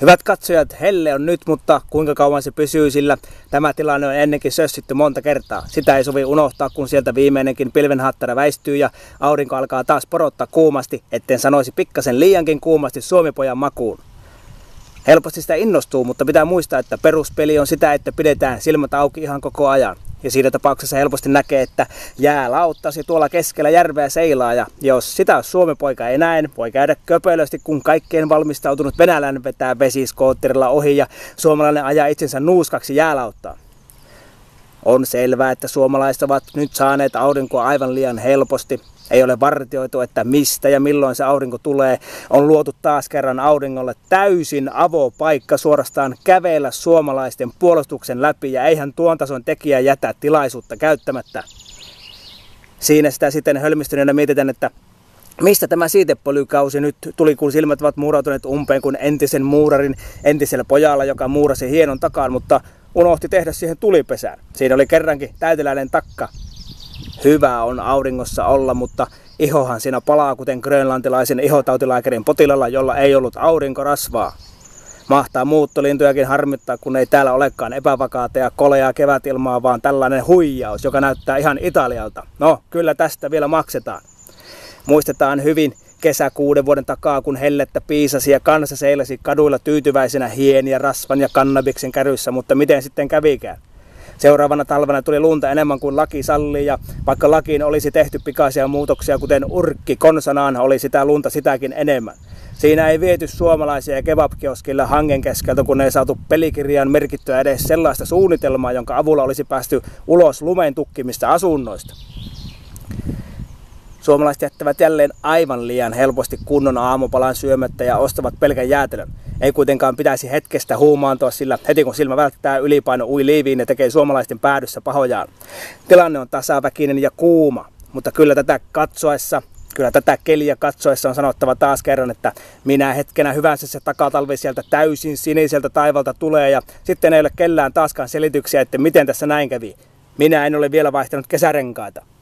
Hyvät katsojat, helle on nyt, mutta kuinka kauan se pysyy, sillä tämä tilanne on ennenkin sössitty monta kertaa. Sitä ei sovi unohtaa, kun sieltä viimeinenkin pilvenhattara väistyy ja aurinko alkaa taas porottaa kuumasti, etten sanoisi pikkasen liiankin kuumasti suomipojan makuun. Helposti sitä innostuu, mutta pitää muistaa, että peruspeli on sitä, että pidetään silmät auki ihan koko ajan. Ja siinä tapauksessa helposti näkee, että jää lauttasi tuolla keskellä järveä seilaa. Ja jos sitä Suomi-poika ei näe, voi käydä köpelösti, kun kaikkeen valmistautunut venäläinen vetää vesiskootterilla ohi ja suomalainen ajaa itsensä nuuskaksi jäälauttaa. On selvää, että suomalaiset ovat nyt saaneet aurinkoa aivan liian helposti. Ei ole vartioitu, että mistä ja milloin se aurinko tulee. On luotu taas kerran auringolle täysin avopaikka suorastaan kävellä suomalaisten puolustuksen läpi ja eihän tuon tason tekijä jätä tilaisuutta käyttämättä. Siinä sitä sitten hölmistyneenä mietitään, että mistä tämä siitepolykausi nyt tuli, kun silmät ovat muurautuneet umpeen kuin entisen muurarin entisellä pojalla, joka muurasi hienon takaan, mutta unohti tehdä siihen tulipesään. Siinä oli kerrankin täyteläinen takka Hyvä on auringossa olla, mutta ihohan siinä palaa kuten grönlantilaisen ihotautilääkärin potilalla, jolla ei ollut aurinkorasvaa. Mahtaa muuttolintujakin harmittaa, kun ei täällä olekaan epävakaata ja koleaa kevätilmaa, vaan tällainen huijaus, joka näyttää ihan Italialta. No, kyllä tästä vielä maksetaan. Muistetaan hyvin kesä kuuden vuoden takaa, kun hellettä piisasi ja kansa seilasi kaduilla tyytyväisenä hieniä, rasvan ja kannabiksen käryssä, mutta miten sitten kävikään? Seuraavana talvena tuli lunta enemmän kuin laki sallii ja vaikka lakiin olisi tehty pikaisia muutoksia, kuten urkki konsanaan, oli sitä lunta sitäkin enemmän. Siinä ei viety suomalaisia kebabkioskilla hangen keskeltä, kun ei saatu pelikirjaan merkittyä edes sellaista suunnitelmaa, jonka avulla olisi päästy ulos lumen tukkimista asunnoista. Suomalaiset jättävät jälleen aivan liian helposti kunnon aamupalan syömättä ja ostavat pelkän jäätelön. Ei kuitenkaan pitäisi hetkestä huumaantua, sillä heti kun silmä välttää ylipaino ui liiviin ja tekee suomalaisten päädyssä pahojaan. Tilanne on tasaväkinen ja kuuma, mutta kyllä tätä katsoessa kyllä tätä keliä katsoessa on sanottava taas kerran, että minä hetkenä hyvänsä se takatalvi sieltä täysin siniseltä taivalta tulee ja sitten ei ole kellään taaskaan selityksiä, että miten tässä näin kävi. Minä en ole vielä vaihtanut kesärenkaita.